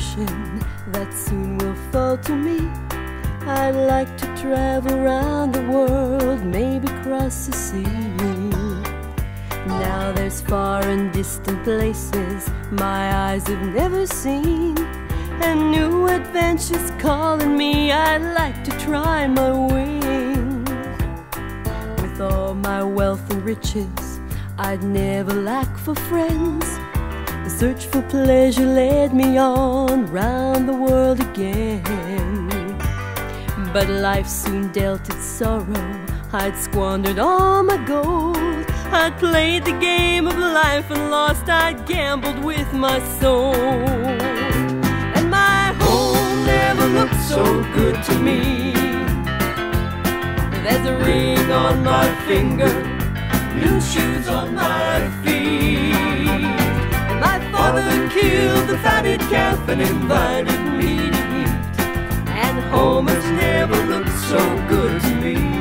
soon will fall to me. I'd like to travel around the world, maybe cross the sea. Now there's far and distant places my eyes have never seen. And new adventures calling me, I'd like to try my wings. With all my wealth and riches, I'd never lack for friends. The search for pleasure led me on round the world again. But life soon dealt its sorrow. I'd squandered all my gold. I'd played the game of life and lost. I'd gambled with my soul. And my home never looked so good to me. There's a ring on my finger, new shoes on my feet. Killed the fatted calf and invited me to eat. and home has never looked so good to me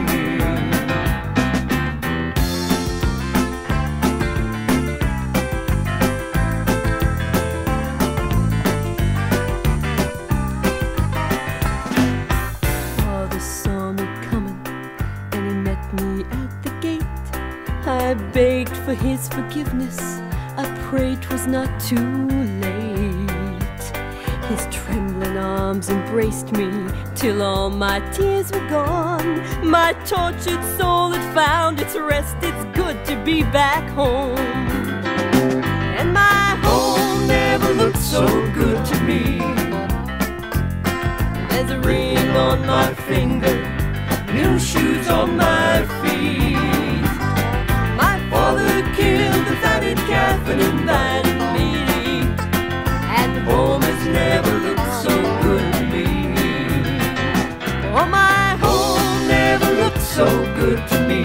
coming and he met me at the gate. I begged for his forgiveness. I prayed 'twas not too late. His trembling arms embraced me till all my tears were gone. My tortured soul had found its rest. It's good to be back home. And my home never looked so good to me. There's a ring on my finger, new shoes on my feet. Oh, my home never looked so good to me.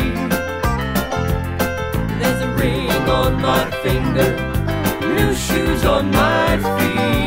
There's a ring on my finger, new shoes on my feet.